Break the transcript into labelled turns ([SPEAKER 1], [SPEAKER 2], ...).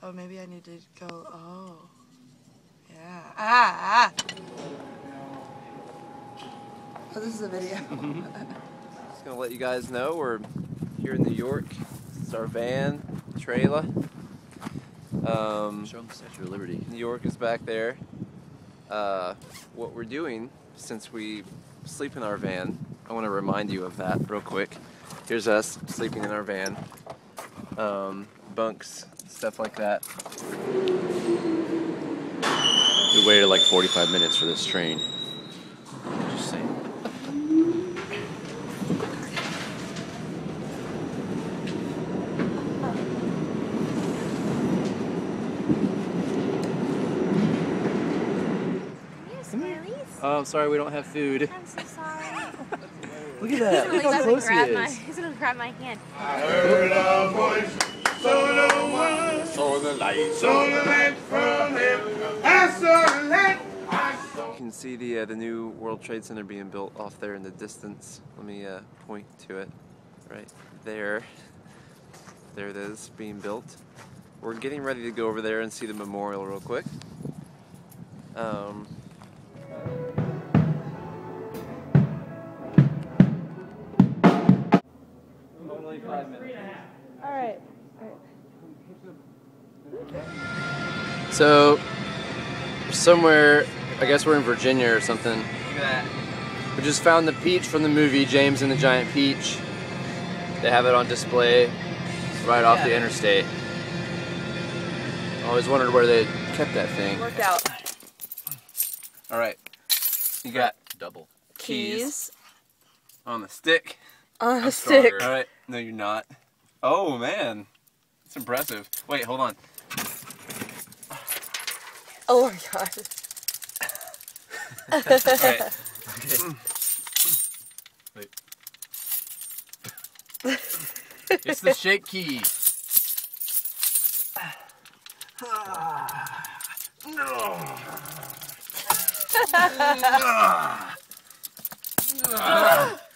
[SPEAKER 1] Oh, maybe I need to go. Oh. Yeah. Ah! ah. Oh, this is a video.
[SPEAKER 2] Just gonna let you guys know we're here in New York. This is our van, trailer. Um,
[SPEAKER 3] Show them the Statue of Liberty.
[SPEAKER 2] New York is back there. Uh, what we're doing, since we sleep in our van, I want to remind you of that real quick. Here's us sleeping in our van. Um, bunks, stuff like that.
[SPEAKER 3] We waited like 45 minutes for this train. Just saying.
[SPEAKER 4] Yes, Marlies.
[SPEAKER 3] Oh, I'm sorry, we don't have food.
[SPEAKER 4] I'm so sorry.
[SPEAKER 3] Look at that. Look how close he
[SPEAKER 4] grab my. He's gonna grab my hand.
[SPEAKER 5] I heard a voice, saw the one, saw the light, saw the light from heaven. I saw the light,
[SPEAKER 2] You can see the uh, the new World Trade Center being built off there in the distance. Let me uh, point to it, right there. There it is, being built. We're getting ready to go over there and see the memorial real quick. Um, only five minutes.
[SPEAKER 1] All right.
[SPEAKER 3] So, somewhere, I guess we're in Virginia or something.
[SPEAKER 2] Look at that.
[SPEAKER 3] We just found the peach from the movie James and the Giant Peach. They have it on display right off the
[SPEAKER 2] Yeah.
[SPEAKER 3] interstate. Always wondered where they kept that thing.
[SPEAKER 1] Worked out.
[SPEAKER 2] All right. You got
[SPEAKER 3] Double.
[SPEAKER 1] Keys
[SPEAKER 2] on the stick.
[SPEAKER 1] on
[SPEAKER 3] I'm
[SPEAKER 1] stick.
[SPEAKER 2] All right. No, you're not. Oh man, it's impressive. Wait, hold on.
[SPEAKER 1] Oh my god.
[SPEAKER 2] Right.
[SPEAKER 3] Wait. it's the shake key.